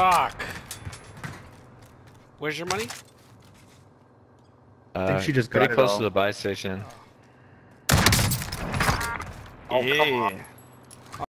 Fuck. Where's your money? I think uh, she just pretty got it close to the buy station. Oh, come on.